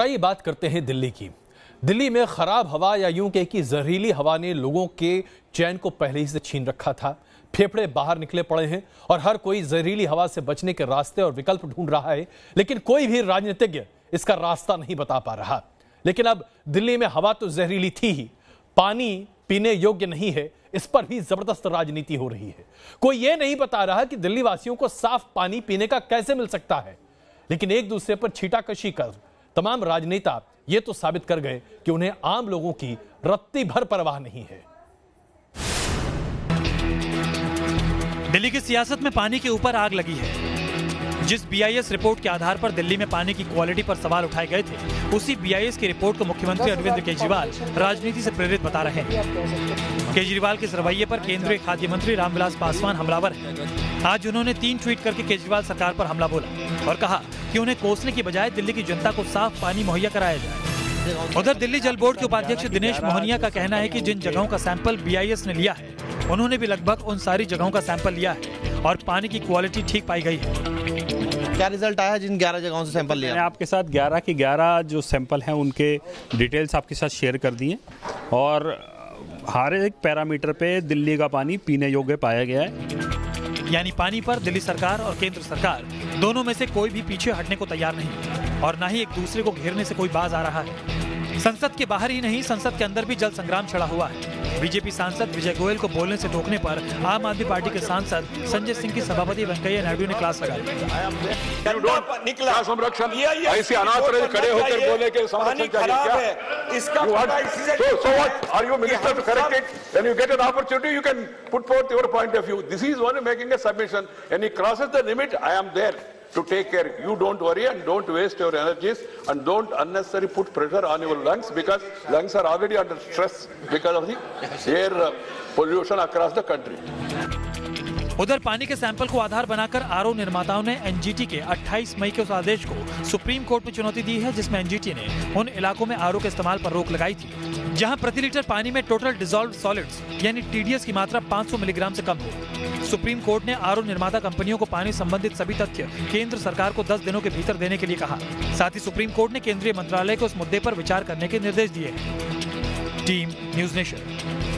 आइए बात करते हैं दिल्ली की। दिल्ली में खराब हवा या यूँ कहे कि जहरीली हवा ने लोगों के चैन को पहले ही से छीन रखा था। फेफड़े बाहर निकले पड़े हैं और हर कोई जहरीली हवा से बचने के रास्ते और विकल्प ढूंढ रहा है, लेकिन कोई भी राजनीतिज्ञ इसका रास्ता नहीं बता पा रहा। लेकिन अब दिल्ली में हवा तो जहरीली थी ही। पानी पीने योग्य नहीं है, इस पर भी ज़बरदस्त राजनीति हो रही है। कोई यह नहीं बता रहा कि दिल्ली वासियों को साफ़ पानी पीने का कैसे मिल सकता है। लेकिन एक दूसरे पर छीटाकशी कर तमाम राजनेता ये तो साबित कर गए कि उन्हें आम लोगों की रत्ती भर परवाह नहीं है। दिल्ली की सियासत में पानी के ऊपर आग लगी है। जिस बीआईएस रिपोर्ट के आधार पर दिल्ली में पानी की क्वालिटी पर सवाल उठाए गए थे, उसी बीआईएस की रिपोर्ट को मुख्यमंत्री अरविंद केजरीवाल राजनीति से प्रेरित बता रहे हैं। केजरीवाल के इस रवैये पर केंद्रीय खाद्य मंत्री रामविलास पासवान हमलावर है। आज उन्होंने तीन ट्वीट करके केजरीवाल सरकार पर हमला बोला और कहा कि उन्हें कोसने की बजाय दिल्ली की जनता को साफ़ पानी मुहैया कराया जाए। उधर दिल्ली जल बोर्ड के उपाध्यक्ष दिनेश मोहनिया का कहना है कि जिन जगहों का सैंपल बीआईएस ने लिया है, उन्होंने भी लगभग उन सारी जगहों का सैंपल लिया है। और पानी की क्वालिटी ठीक पाई गई है। क्या रिज़ल्ट आया जिन 11 जगहों से सैंपल लिया? मैंने आपके साथ 11 के 11 जो सैंपल हैं उनके डिटेल्स आपके साथ शेयर कर दिए और हर एक पैरामीटर पे दिल्ली का पानी पीने योग्य पाया गया है। यानी पानी पर दिल्ली सरकार और केंद्र सरकार दोनों में से कोई भी पीछे हटने को तैयार नहीं और ना ही एक दूसरे को घेरने से कोई बाज आ रहा है। संसद के बाहर ही नहीं संसद के अंदर भी जल संग्राम छड़ा हुआ है। बीजेपी सांसद विजय गोयल को बोलने से रोकने पर आम आदमी पार्टी के सांसद संजय सिंह की सभापति वेंकैया नायडू ने क्लास लगा लिया to take care. You don't worry and don't waste your energies and don't unnecessarily put pressure on your lungs because lungs are already under stress because of the air uh, pollution across the country. उधर पानी के sample को आधार बनाकर RO निर्माताओं ने NGT के 28 मई के उस आदेश को सुप्रीम कोर्ट में चुनौती दी है जिसमें एनजीटी ने उन इलाकों में आरओ के इस्तेमाल पर रोक लगाई थी जहाँ प्रति लीटर पानी में टोटल डिजोल्व सॉलिड्स यानी टीडीएस की मात्रा 500 मिलीग्राम से कम हो। सुप्रीम कोर्ट ने आरओ निर्माता कंपनियों को पानी संबंधित सभी तथ्य केंद्र सरकार को 10 दिनों के भीतर देने के लिए कहा। साथ ही सुप्रीम कोर्ट ने केंद्रीय मंत्रालय को इस मुद्दे पर विचार करने के निर्देश दिए। Team, news nation.